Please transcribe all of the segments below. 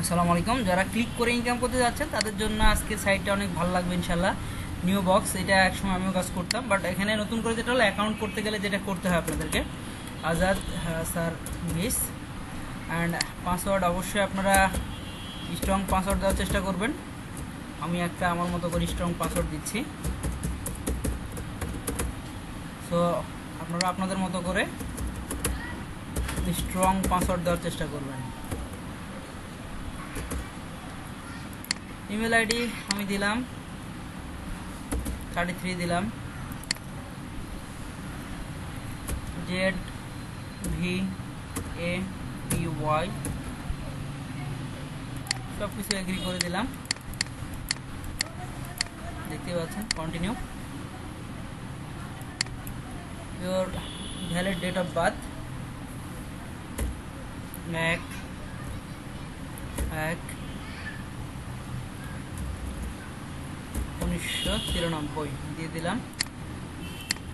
আসসালামু আলাইকুম। যারা ক্লিক করে ইনকাম করতে যাচ্ছেন, তাদের জন্য আজকে সাইটটা অনেক ভালো লাগবে ইনশাল্লাহ নিউ বক্স এটা একসময় আমিও কাজ করতাম বাট এখানে নতুন করে যেটা হলো অ্যাকাউন্ট করতে গেলে যেটা করতে হয় আপনাদেরকে Azad sir miss and password অবশ্যই আপনারা স্ট্রং পাসওয়ার্ড দেওয়ার চেষ্টা করবেন। আমি একটা আমার মতো করে স্ট্রং পাসওয়ার্ড দিচ্ছি। সো আপনারা আপনাদের মতো করে স্ট্রং পাসওয়ার্ড দেওয়ার চেষ্টা করবেন। ইমেল আইডি আমি দিলাম। থার্টি থ্রি দিলাম। Z V A P Y সব কিছু এগ্রি করে দিলাম। দেখতে পাচ্ছেন continue your valid date of birth এক এক উনিশশো তিরানব্বই দিয়ে দিলাম।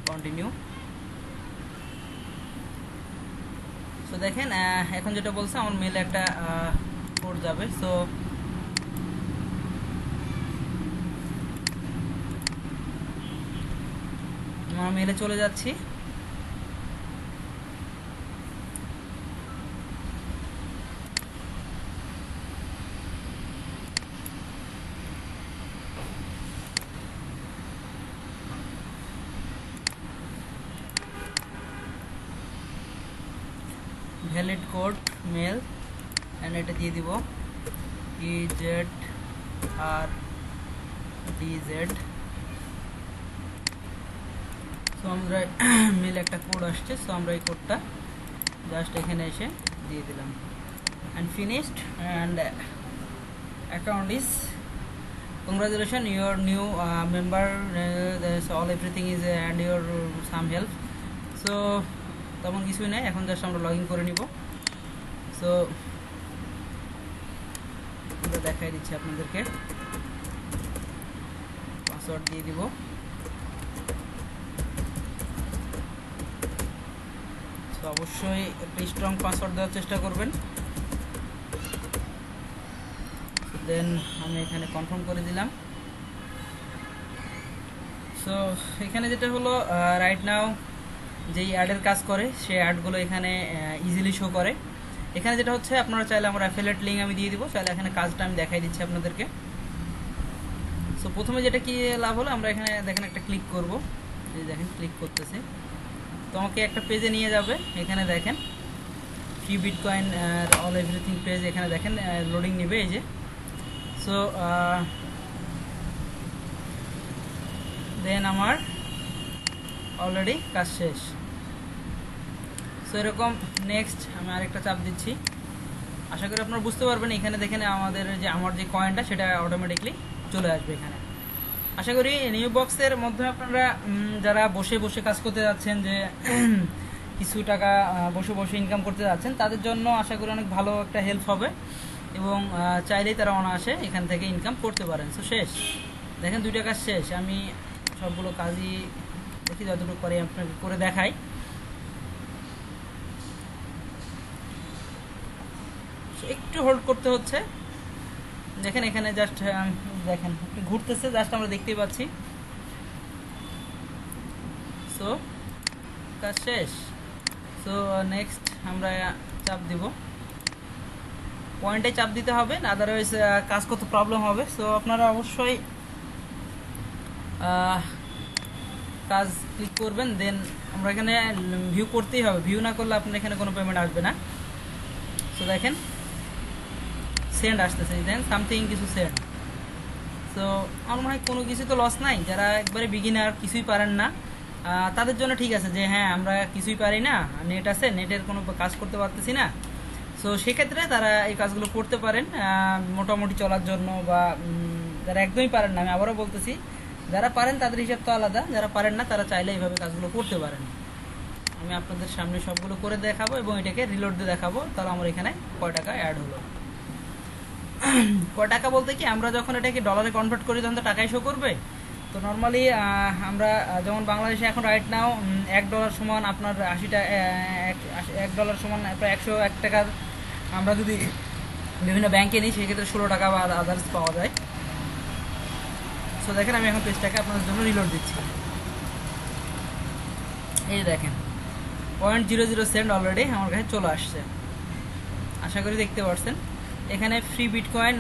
কন্টিনিউ সো দেখেন এখন যেটা বলছে, আমার মেলে একটা কোড যাবে। সো আমার মেলে চলে যাচ্ছি। ভ্যালিড কোড মেল অ্যান্ড এটা দিয়ে দিব E Z R D Z so আমরা মেল একটা কোড আসছে সো আমরা এই কোডটা জাস্ট এখানে এসে দিয়ে দিলাম। And finished and account is uh, there's all everything is uh, and your uh, some help so তেমন কিছুই নেই, এখন জাস্ট আমরা লগ ইন করে নিব। সো দেখাই দিচ্ছি আপনাদেরকে। পাসওয়ার্ড দিয়ে দিব। অবশ্যই একটা স্ট্রং পাসওয়ার্ড দেওয়ার চেষ্টা করবেন। দেন আমি এখানে কনফার্ম করে দিলাম। সো এখানে যেটা হলো রাইট নাও যেই অ্যাডের কাজ করে, সেই অ্যাডগুলো এখানে ইজিলি শো করে। এখানে যেটা হচ্ছে, আপনারা চাইলে আমার অ্যাফিলেট লিঙ্ক আমি দিয়ে দিব। চাইলে এখানে কাজটা আমি দেখাই দিচ্ছি আপনাদেরকে। সো প্রথমে যেটা কি লাভ হলো, আমরা এখানে দেখেন একটা ক্লিক করব। এই দেখেন ক্লিক করতেছি। তো আমাকে একটা পেজে নিয়ে যাবে, এখানে দেখেন। Free bitcoin all everything page এখানে দেখেন লোডিং নেবে এই যে। সো দেন আমার অলরেডি কাজ শেষ। সো এরকম নেক্সট আমি আরেকটা চাপ দিচ্ছি। আশা করি আপনারা বুঝতে পারবেন, এখানে দেখেন আমাদের যে আমার যে কয়েনটা সেটা অটোমেটিকলি চলে আসবে এখানে। আশা করি নিউ বক্সের মধ্যে আপনারা যারা বসে বসে কাজ করতে যাচ্ছেন, যে কিছু টাকা বসে বসে ইনকাম করতে যাচ্ছেন, তাদের জন্য আশা করি অনেক ভালো একটা হেল্প হবে। এবং চাইলেই তারা অনায়াসে এখান থেকে ইনকাম করতে পারেন। সো শেষ। দেখেন দুইটা কাজ শেষ। আমি সবগুলো কাজই দেখি যতটুকু পারি আপনাকে করে দেখাই। একটু হোল্ড করতে হচ্ছে। দেখেন এখানে জাস্ট দেখেন ঘুরতেছে জাস্ট আমরা দেখতেই পাচ্ছি। সো কাজ শেষ। সো নেক্সট আমরা চাপ দিব। পয়েন্টে চাপ দিতে হবে না আদারওয়াইজ কাজ করতে প্রবলেম হবে। সো আপনারা অবশ্যই কাজ ক্লিক করবেন দেন আমরা এখানে ভিউ করতেই হবে। ভিউ না করলে আপনার এখানে কোনো পেমেন্ট আসবে না। সো দেখেন সেন্ড আসতেছে দেন সামথিং কিছু সেন্ড সো আমার মনে হয় কোনো কিছু তো লস নাই। যারা একবারে বিগিনার কিছুই পারেন না। তাদের জন্য ঠিক আছে যে হ্যাঁ আমরা কিছুই পারি না নেট আছে নেটের কোনো কাজ করতে পারতেছি না। সো সেক্ষেত্রে তারা এই কাজগুলো করতে পারেন। মোটামুটি চলার জন্য বা যারা একদমই পারেন না, আমি আবারও বলতেছি যারা পারেন তাদের হিসাব তো আলাদা, যারা পারেন না তারা চাইলে এইভাবে কাজগুলো করতে পারেন। আমি আপনাদের সামনে সবগুলো করে দেখাবো এবং এটাকে রিলোড দিয়ে দেখাবো। তাহলে আমার এখানে কয় টাকা অ্যাড হলো। কয় টাকা বলতে কি, আমরা যখন এটাকে ডলারে কনভার্ট করি, তখন তো টাকাই শো করবে। তো নর্মালি আমরা যেমন বাংলাদেশে এখন রাইট নাও এক ডলার সমান আপনার আশিটা এক ডলার সমান প্রায় একশো এক টাকার আমরা যদি বিভিন্ন ব্যাংকে নিই, সেক্ষেত্রে ষোলো টাকা বা আদার্স পাওয়া যায়। সো দেখেন আমি এখন পেজটাকে আপনাদের জন্য রিলোড দিচ্ছি। এই দেখেন point zero zero cent already আমার কাছে চলে আসছে। আশা করি দেখতে পাচ্ছেন এখানে ফ্রি বিটকয়েন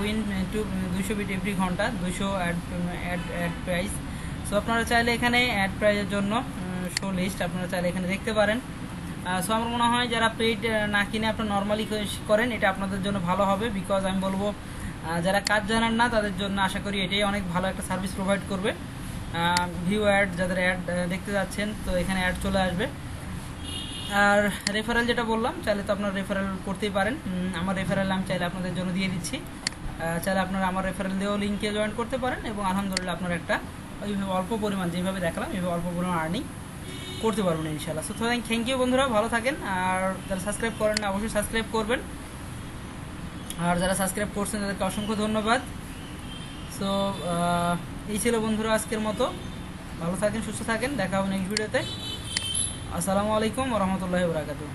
উইন টু দুশো বিট এভরি ঘণ্টা দুশো অ্যাড অ্যাড প্রাইস সো আপনারা চাইলে এখানে অ্যাড প্রাইজের জন্য শো লিস্ট আপনারা চাইলে এখানে দেখতে পারেন। সো আমার মনে হয় যারা পেইড না কিনে আপনারা নর্মালি করেন, এটা আপনাদের জন্য ভালো হবে বিকজ আমি বলব যারা কাজ জানান না, তাদের জন্য আশা করি এটাই অনেক ভালো একটা সার্ভিস প্রোভাইড করবে। ভিউ অ্যাড যাদের অ্যাড দেখতে যাচ্ছেন, তো এখানে অ্যাড চলে আসবে। আর রেফারেল যেটা বললাম, চাইলে তো আপনারা রেফারেল করতেই পারেন। আমার রেফারেল আমি চাইলে আপনাদের জন্য দিয়ে দিচ্ছি। চাইলে আপনারা আমার রেফারেল দিয়েও লিঙ্কে জয়েন করতে পারেন এবং আলহামদুলিল্লাহ আপনার একটা ওইভাবে অল্প পরিমাণ, যেভাবে দেখালাম, এইভাবে অল্প পরিমাণ আর্নিং করতে পারবেন ইনশাল্লাহ সো থ্যাংক ইউ বন্ধুরা, ভালো থাকেন। আর যারা সাবস্ক্রাইব করেন না, অবশ্যই সাবস্ক্রাইব করবেন। আর যারা সাবস্ক্রাইব করছেন, তাদেরকে অসংখ্য ধন্যবাদ। সো এই ছিল বন্ধুরা আজকের মতো। ভালো থাকেন, সুস্থ থাকেন। দেখা হবে নেক্সট ভিডিওতে আসসালামু আলাইকুম রহমতুল্লাহ বরাকাতু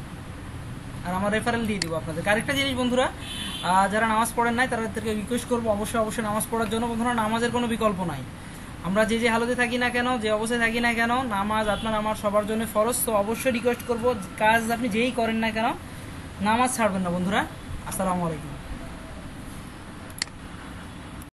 আর আমার রেফারেল দিয়ে দিব আপনাদের। আরেকটা জিনিস বন্ধুরা যারা নামাজ পড়েন নাই, তাদেরকে রিকোয়েস্ট করব অবশ্যই অবশ্যই নামাজ পড়ার জন্য। বন্ধুরা, নামাজের কোনো বিকল্প নাই। আমরা যে যে হালতে থাকি না কেন, যে অবস্থায় থাকি না কেন, নামাজ আপনার আমার সবার জন্য ফরজ। তো অবশ্যই রিকোয়েস্ট করব, কাজ আপনি যেই করেন না কেন, নামাজ ছাড়বেন না বন্ধুরা। আসসালামু আলাইকুম।